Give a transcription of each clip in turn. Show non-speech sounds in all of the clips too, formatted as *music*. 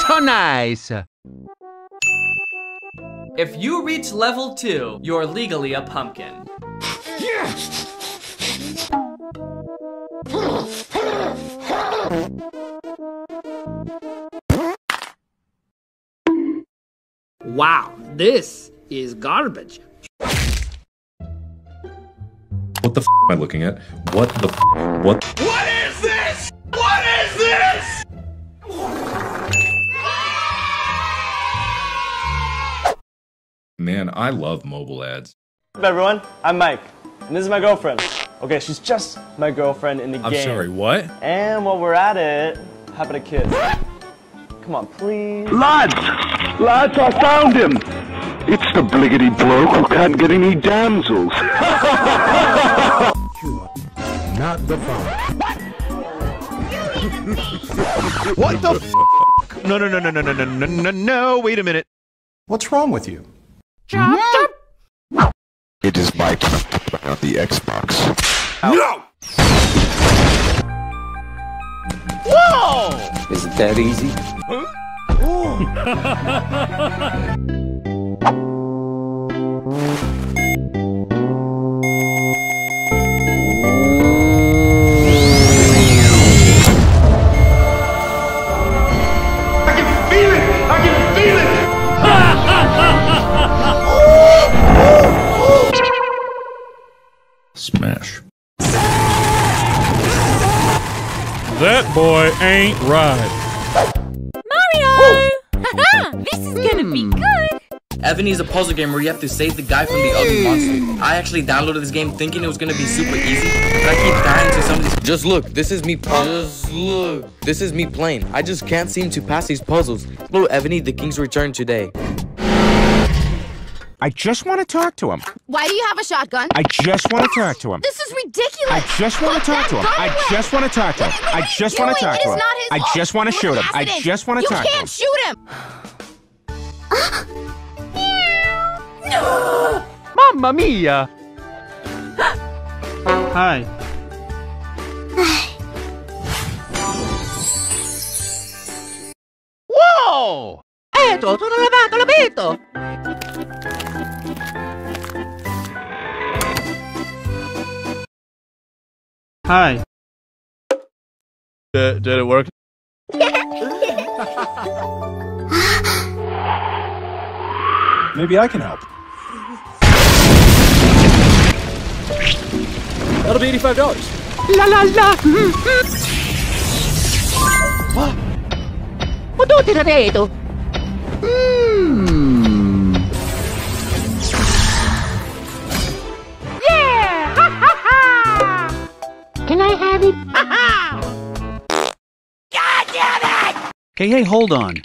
so nice. If you reach level 2, you're legally a pumpkin. Wow, this is garbage. What the f am I looking at? What the f what? What is this? Man, I love mobile ads. What's up, everyone? I'm Mike, and this is my girlfriend. Okay, she's just my girlfriend in the I'm game. sorry, what? And while we're at it, how about a kiss? Come on, please. Lads! Lads, I found him! It's the bliggity bloke who can't get any damsels. Not the phone. What the f? No, no, no, no, no, no, no, no, no, no, wait a minute. What's wrong with you? Hmm? It is my turn to play on the Xbox. No! Whoa! Is it that easy? I *laughs* *laughs* ain't right. Mario! This is gonna be hmm. good! Evony's a puzzle game where you have to save the guy from the other monster. I actually downloaded this game thinking it was gonna be super easy, but I keep dying to some of these. Just look, this is me. Just look, this is me playing. I just can't seem to pass these puzzles. Little Ebony, the king's return today. I just want to talk to him. Why do you have a shotgun? I just want to talk to him. This is ridiculous! I just want to talk to him. I just want to talk to him. I just want to talk to him. I just want to shoot him. I just want to talk to him. You can't shoot him! Mamma mia! *gasps* Hi. Whoa! Eto, sono lavato l'abito! Hi. Did, did it work? *laughs* Maybe I can help. That'll be eighty-five dollars. La la la! Potevo tirare Eto! Hmm. Hey, hey, hold on.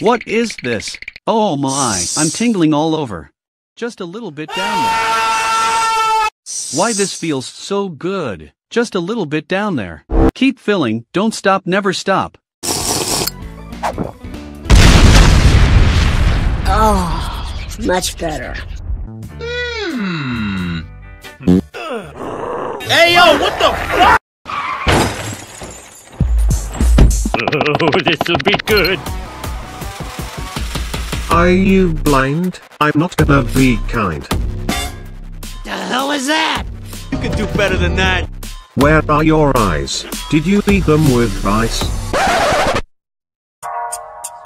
What is this? Oh my, I'm tingling all over. Just a little bit down there. Why this feels so good. Just a little bit down there. Keep filling, don't stop, never stop. Oh, much better. Hmm. Hey yo, what the fuck? *laughs* Oh, this'll be good. Are you blind? I'm not gonna be kind. The hell is that? You can do better than that. Where are your eyes? Did you eat them with rice?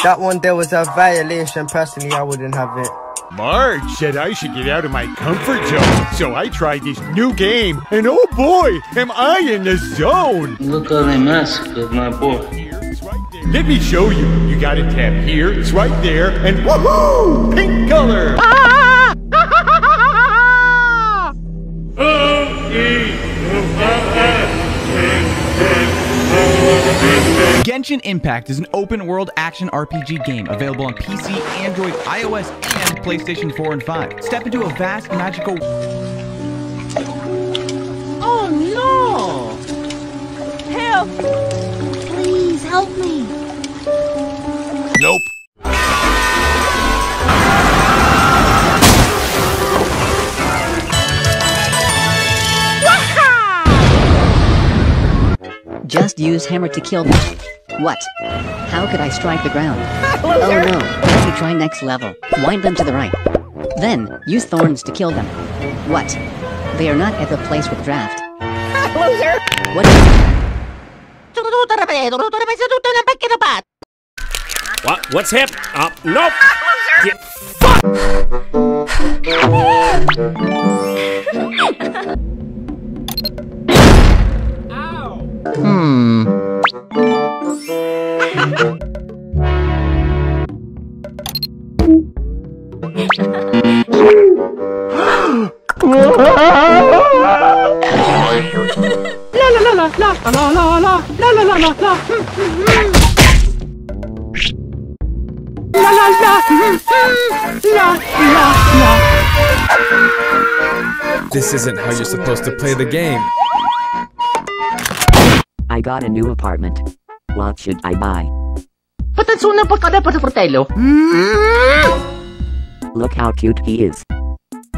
That one there was a violation. Personally, I wouldn't have it. Marge said I should get out of my comfort zone, so I tried this new game, and oh boy, am I in the zone! Look how they mask with my boy. Let me show you. You gotta tap here, it's right there, and woohoo! Pink color! *laughs* Genshin Impact is an open world action RPG game available on PC, Android, iOS, and PlayStation 4 and 5. Step into a vast magical. Oh no! Help! Just use hammer to kill them. What? How could I strike the ground? *laughs* Oh no, let me try next level. Wind them to the right. Then, use thorns to kill them. What? They are not at the place with draft. *laughs* Loser! What is What? What's hip? Uh, nope. *laughs* Get Hmm. This isn't how you're supposed to play the game. I got a new apartment. What should I buy? Patansunan pa kada pa fratello. Hmm? Look how cute he is.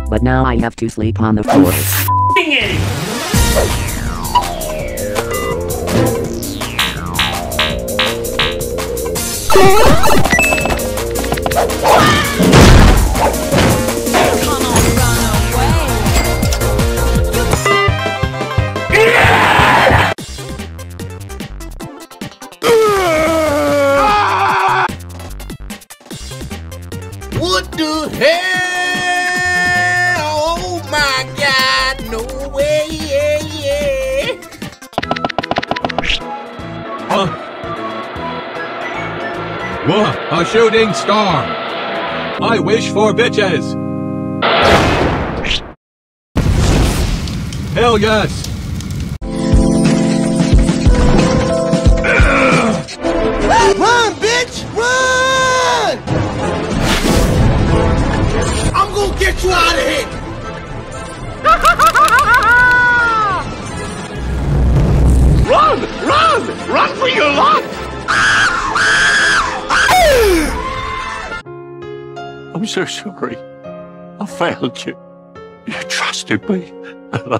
But now I have to sleep on the floor. A shooting star! I wish for bitches! Hell yes! Run, bitch! Run! I'm gonna get you out of here! So sorry. I failed you. You trusted me. Oh,